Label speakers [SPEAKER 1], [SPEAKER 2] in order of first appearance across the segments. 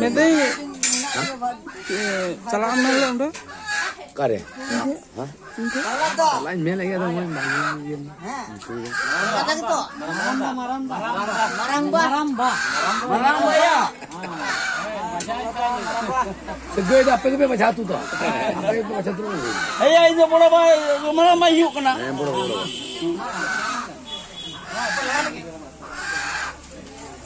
[SPEAKER 1] Mende
[SPEAKER 2] चला
[SPEAKER 3] तो बड़ा बड़ा मरांबा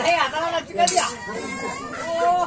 [SPEAKER 4] saya kalau lagi kan ya oh.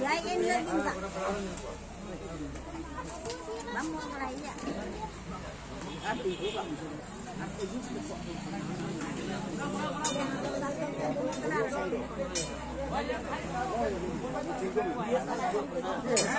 [SPEAKER 5] Lấy em lên bên dặn. Bấm mua cái này nhỉ. Ăn thì cũng làm gì. Ăn thì cũng làm gì.